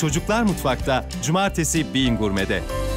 Çocuklar Mutfak'ta Cumartesi Bean Gurme'de.